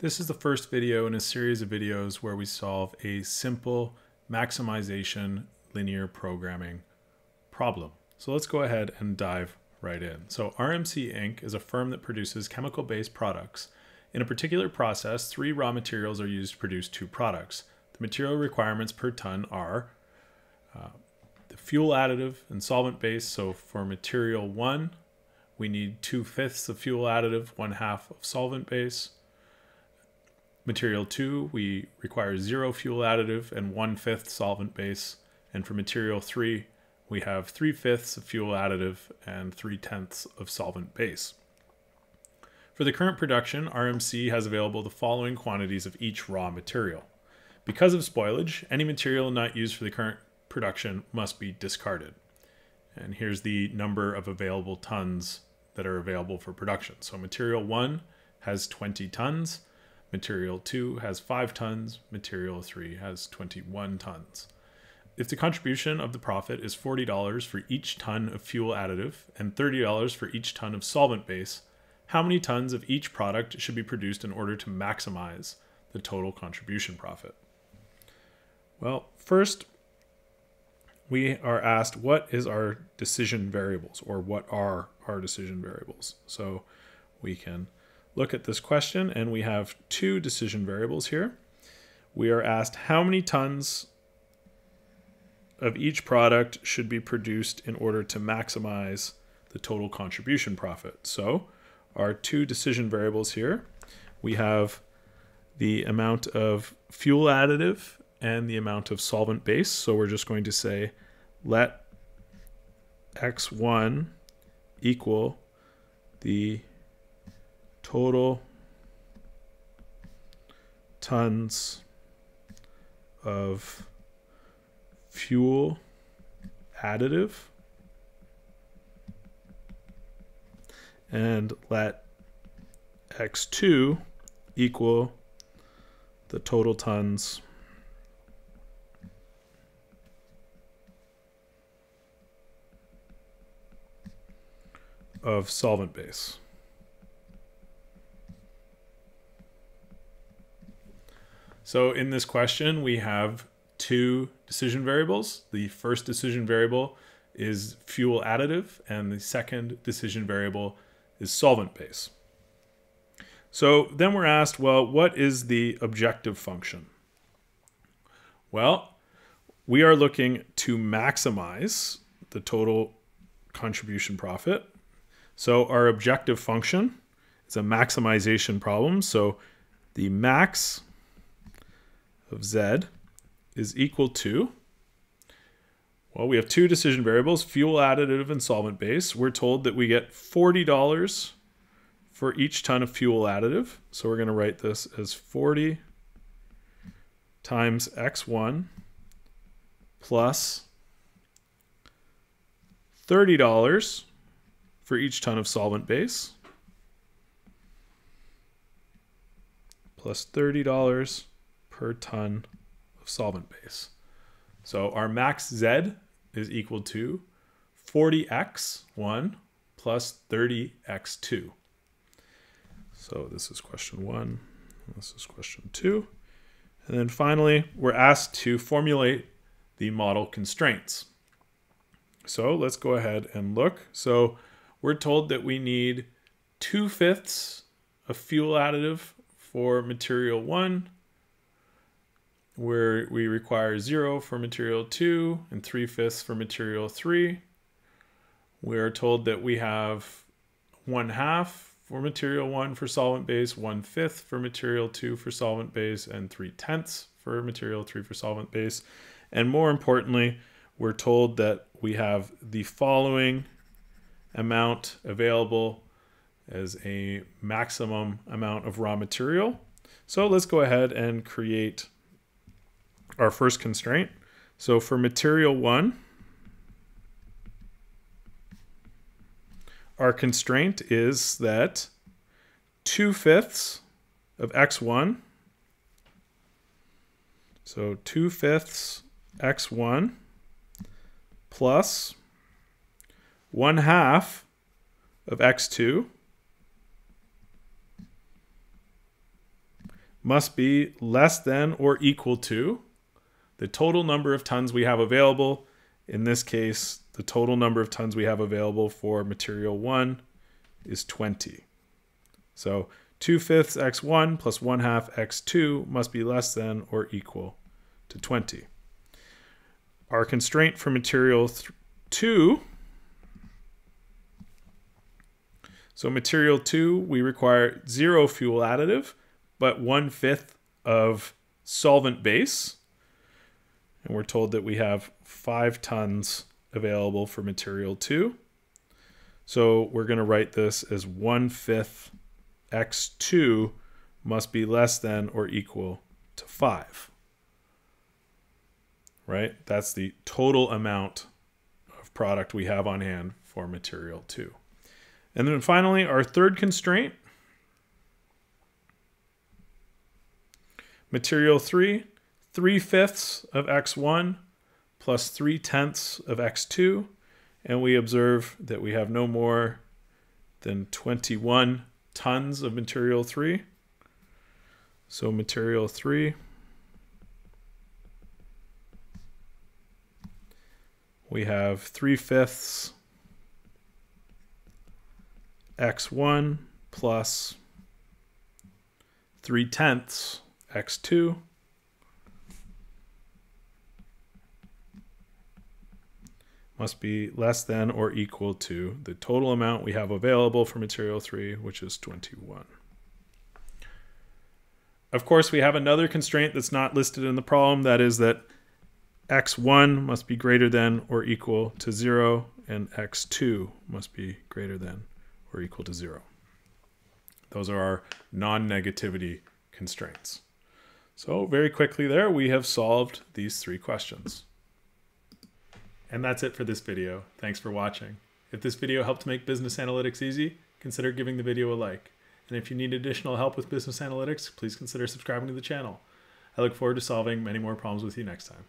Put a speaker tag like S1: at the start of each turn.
S1: This is the first video in a series of videos where we solve a simple maximization linear programming problem. So let's go ahead and dive right in. So RMC Inc. is a firm that produces chemical-based products. In a particular process, three raw materials are used to produce two products. The material requirements per ton are uh, the fuel additive and solvent base. So for material one, we need two-fifths of fuel additive, one half of solvent base. Material 2, we require zero fuel additive and one-fifth solvent base. And for material 3, we have three-fifths of fuel additive and three-tenths of solvent base. For the current production, RMC has available the following quantities of each raw material. Because of spoilage, any material not used for the current production must be discarded. And here's the number of available tons that are available for production. So material 1 has 20 tons, Material 2 has 5 tons, material 3 has 21 tons. If the contribution of the profit is $40 for each ton of fuel additive and $30 for each ton of solvent base, how many tons of each product should be produced in order to maximize the total contribution profit? Well, first, we are asked what is our decision variables or what are our decision variables? So we can look at this question and we have two decision variables here. We are asked how many tons of each product should be produced in order to maximize the total contribution profit. So our two decision variables here, we have the amount of fuel additive and the amount of solvent base. So we're just going to say let x1 equal the total tons of fuel additive and let x2 equal the total tons of solvent base. So in this question, we have two decision variables. The first decision variable is fuel additive, and the second decision variable is solvent base. So then we're asked, well, what is the objective function? Well, we are looking to maximize the total contribution profit. So our objective function is a maximization problem. So the max of z is equal to, well, we have two decision variables, fuel additive and solvent base. We're told that we get $40 for each ton of fuel additive. So we're going to write this as 40 times x1 plus $30 for each ton of solvent base plus $30 per ton of solvent base. So our max Z is equal to 40x1 plus 30x2. So this is question one, this is question two. And then finally, we're asked to formulate the model constraints. So let's go ahead and look. So we're told that we need two fifths of fuel additive for material one where we require zero for material two and three fifths for material three. We are told that we have one half for material one for solvent base, one fifth for material two for solvent base, and three tenths for material three for solvent base. And more importantly, we're told that we have the following amount available as a maximum amount of raw material. So let's go ahead and create our first constraint. So for material one, our constraint is that 2 fifths of x1, so 2 fifths x1 plus 1 half of x2 must be less than or equal to the total number of tons we have available. In this case, the total number of tons we have available for material 1 is 20. So 2 fifths x1 plus 1 half x2 must be less than or equal to 20. Our constraint for material 2, so material 2, we require zero fuel additive, but 1 fifth of solvent base. And we're told that we have 5 tons available for material 2. So we're going to write this as 1 fifth x2 must be less than or equal to 5. Right? That's the total amount of product we have on hand for material 2. And then finally, our third constraint, material 3, 3 fifths of x1 plus 3 tenths of x2, and we observe that we have no more than 21 tons of material 3. So material 3 we have 3 fifths x1 plus 3 tenths x2 must be less than or equal to the total amount we have available for material 3, which is 21. Of course, we have another constraint that's not listed in the problem. That is that x1 must be greater than or equal to 0, and x2 must be greater than or equal to 0. Those are our non-negativity constraints. So very quickly there, we have solved these three questions. And that's it for this video. Thanks for watching. If this video helped make business analytics easy, consider giving the video a like. And if you need additional help with business analytics, please consider subscribing to the channel. I look forward to solving many more problems with you next time.